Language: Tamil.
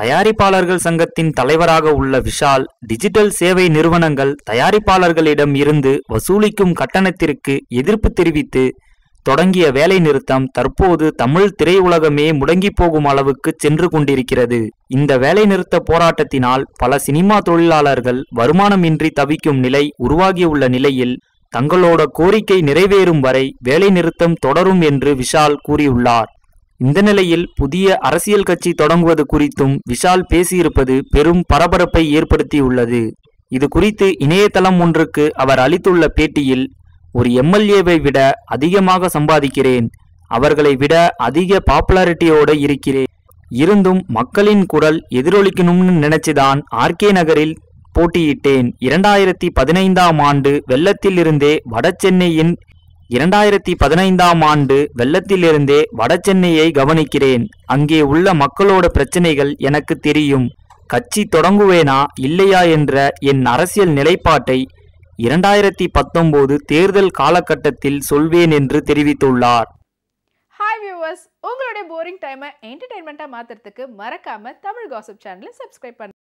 தயாரிப்பாளர்கள் சங்கத்தின் தலைவராக உள்ள விஷால் டிஜிட்டல் சேவை நிறுவனங்கள் தயாரிப்பாளர்களிடம் இருந்து வசூலிக்கும் கட்டணத்திற்கு எதிர்ப்பு தெரிவித்து தொடங்கிய வேலை நிறுத்தம் தற்போது தமிழ் திரையுலகமே முடங்கி போகும் அளவுக்கு சென்று கொண்டிருக்கிறது. இந்த வேலை நிறுத்த போராட்டத்தினால் பல சினிமா தொழிலாளர்கள் வருமானமின்றி தவிக்கும் நிலை உருவாகியுள்ள நிலையில் தங்களோட கோரிக்கை நிறைவேறும் வரை வேலை நிறுத்தம் தொடரும் என்று விஷால் கூறியுள்ளார். இந்த நிலையில் புதிய அரசியல் கட்சி தொடங்குவது குறித்தும் விஷால் பேசியிருப்பது பெரும் பரபரப்பை ஏற்படுத்தியுள்ளது. இது குறித்து இணையதளம் ஒன்றுக்கு அவர் அளித்துள்ள பேட்டியில் ஒரு எம்எல்ஏவை விட அதிகமாக சம்பாதிக்கிறேன். அவர்களை விட அதிக பாப்புலாரிட்டியோடு இருக்கிறேன். இருந்தும் மக்களின் குரல் எதிரொலிக்கணும்னு நினைச்சுதான் ஆர்கே நகரில் போட்டியிட்டேன். இரண்டாயிரத்தி பதினைந்தாம் ஆண்டு வெள்ளத்திலிருந்தே வடசென்னையின் இரண்டாயிரத்தி பதினைந்தாம் ஆண்டு வெள்ளத்திலிருந்தே வடசென்னையை கவனிக்கிறேன். அங்கே உள்ள மக்களோட பிரச்சனைகள் எனக்கு தெரியும். கட்சி தொடங்குவேனா இல்லையா என்ற என் அரசியல் நிலைப்பாட்டை இரண்டாயிரத்தி பத்தொன்பது தேர்தல் காலகட்டத்தில் சொல்வேன் என்று தெரிவித்துள்ளார். ஹாய் வியூவர்ஸ் உங்களுடைய போரிங் டைமை என்டர்டைன்மெண்ட்டாக மாற்றுறதுக்கு மறக்காம தமிழ் காசப் சேனலை சப்ஸ்கிரைப் பண்ணு.